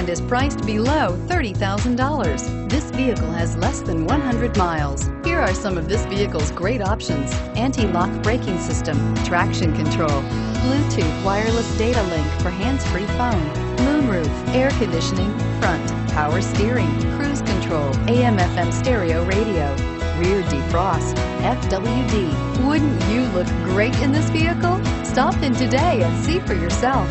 and is priced below $30,000. This vehicle has less than 100 miles. Here are some of this vehicle's great options. Anti-lock braking system, traction control, Bluetooth wireless data link for hands-free phone, moonroof, air conditioning, front, power steering, cruise control, AM FM stereo radio, rear defrost, FWD. Wouldn't you look great in this vehicle? Stop in today and see for yourself.